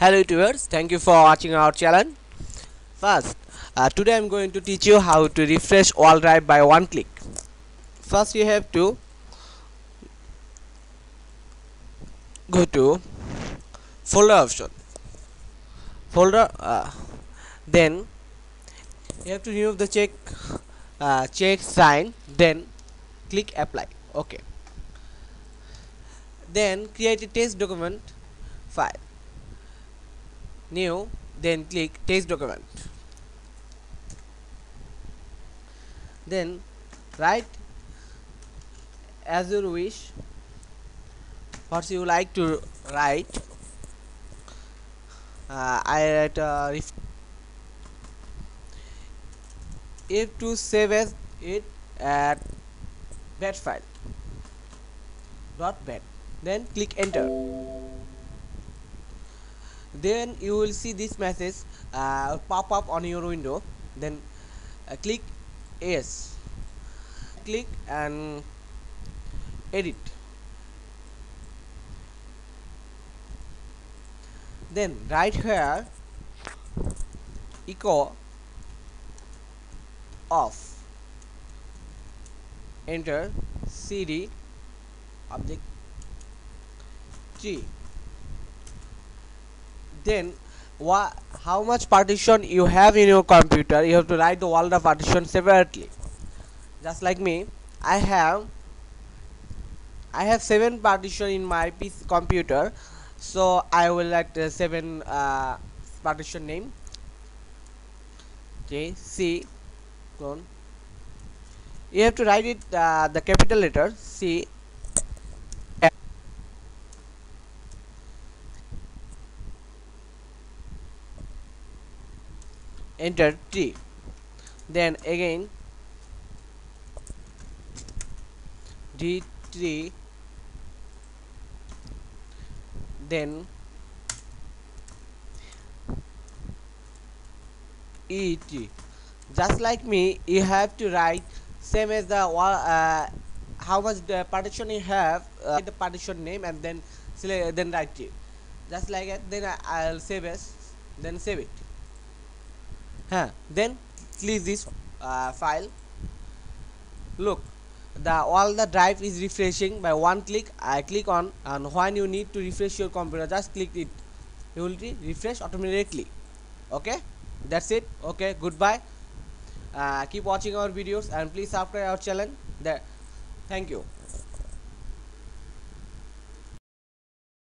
hello viewers thank you for watching our channel. First uh, today i'm going to teach you how to refresh all drive by one click. First you have to go to folder option. Folder uh, then you have to remove the check uh, check sign then click apply. Okay. Then create a test document file new then click text document. Then write as you wish. What you like to write. Uh, I write uh, if, to save as it at bat file. Dot bat. Then click enter then you will see this message uh, pop up on your window. Then uh, click yes. Click and edit. Then right here echo off. Enter cd object g then what how much partition you have in your computer you have to write the all the partition separately. Just like me i have i have seven partition in my PC computer so i will write seven uh, partition name. Okay c clone you have to write it uh, the capital letter c enter T then again D3 then ET just like me you have to write same as the uh, how much the partition you have uh, the partition name and then select then write it. Just like it then I'll save as then save it huh. then close this uh, file. Look the all the drive is refreshing. By one click I click on and when you need to refresh your computer just click it. You will refresh automatically. Okay? That's it. Okay goodbye. Uh, keep watching our videos and please subscribe our channel. There. Thank you